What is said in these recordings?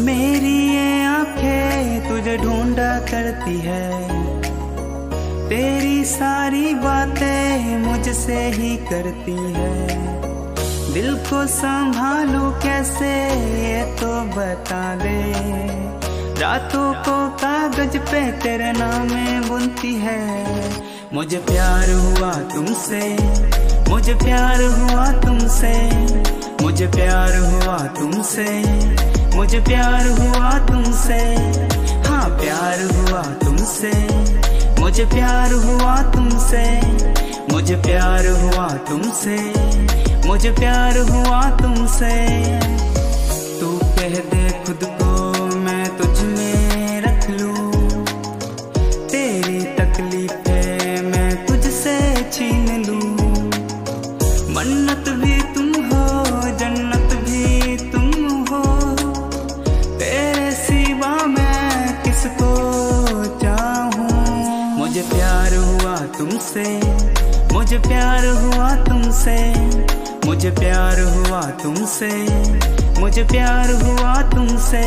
मेरी ये आँखें तुझे ढूंढा करती है। तेरी सारी बातें मुझसे ही करती है। दिल को संभालू कैसे, ये तो बता दे। रातों को कागज़ पे तेरे नाम बुनती है। मुझे प्यार हुआ तुमसे, मुझे प्यार हुआ तुमसे, मुझे प्यार हुआ तुमसे। मुझे प्यार हुआ तुमसे। हाँ प्यार हुआ तुमसे। मुझे प्यार हुआ तुमसे। मुझे प्यार हुआ तुमसे। मुझे प्यार हुआ तुमसे। तुमसे। मुझे प्यार हुआ तुमसे। मुझे प्यार हुआ तुमसे। मुझे प्यार हुआ तुमसे।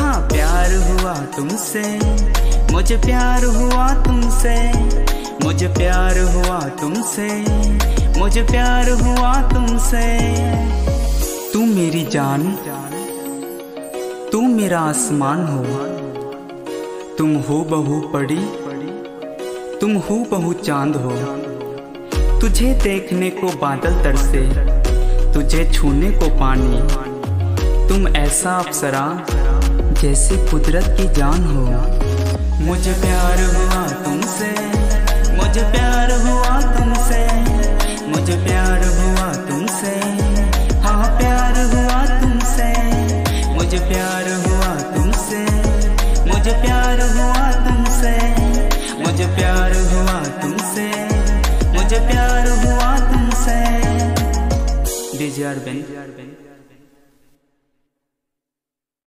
हाँ प्यार हुआ तुमसे। मुझे प्यार हुआ तुमसे। मुझे प्यार हुआ तुमसे। मुझे प्यार हुआ तुमसे। तू मेरी जान। तू मेरा आसमान हो। तुम हो बहु पड़ी। तुम हो बहु चाँद हो। तुझे देखने को बादल तरसे, तुझे छूने को पानी। तुम ऐसा अप्सरा जैसे कुदरत की जान हो। मुझे प्यार हुआ तुमसे, मुझे प्यार हुआ तुमसे, मुझे प्यार हुआ तुमसे। हाँ प्यार हुआ तुमसे, मुझे प्यार हुआ तुमसे, मुझे प्यार हुआ मुझे प्यार हुआ तुमसे मुझे प्यार हुआ तुमसे। डीजे अरविंद